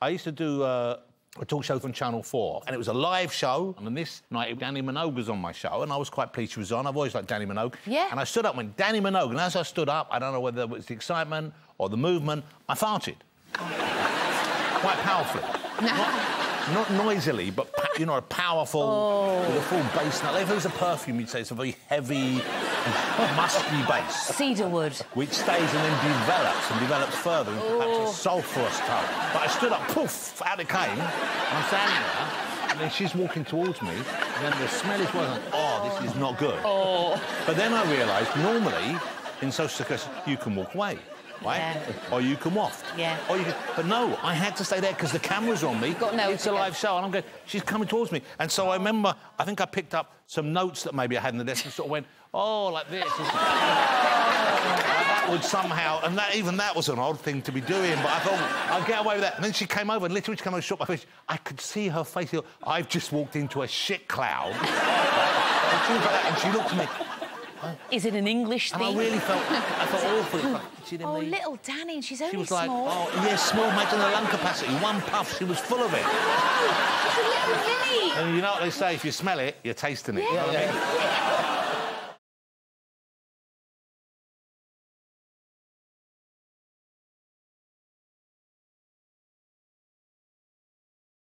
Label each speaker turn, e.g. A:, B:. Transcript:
A: I used to do uh, a talk show from Channel 4, and it was a live show. And this night, Dannii Minogue was on my show, and I was quite pleased she was on. I've always liked Dannii Minogue.
B: Yeah.
A: And I stood up and went, Dannii Minogue. And as I stood up, I don't know whether it was the excitement or the movement, I farted. quite powerfully. not, not noisily, but, you know, a powerful, with a full bass note. If it was a perfume, you'd say it's a very heavy, musky bass
B: Cedarwood.
A: which stays and then develops and develops further into perhaps a oh. sulphurous tone. But I stood up, poof, out it came, I'm standing there, and then she's walking towards me, and then the smell is working. Oh, this is not good. Oh. But then I realised, normally, in social success, you can walk away. Right?
B: Yeah.
A: Or you can waft.
B: Yeah.
A: Or you can... But no, I had to stay there because the camera's on me.
B: Got notes
A: It's a live show, and I'm going, she's coming towards me. And so I remember, I think I picked up some notes that maybe I had in the desk and sort of went, oh, like this. that would somehow, and that even that was an odd thing to be doing, but I thought I'd get away with that. And then she came over and literally she came over and shook my face. I could see her face. I've just walked into a shit cloud. and, she was like and she looked at me,
B: Is it an English thing?
A: and I really felt, I felt awful. She didn't
B: Oh,
A: need-
B: little Dannii, she's only
A: She was like,
B: small.
A: oh, yeah, small, imagine the lung capacity. One puff, she was full of it.
B: Oh, she's a little mini.
A: And you know what they say, if you smell it, you're tasting it. You know what I mean?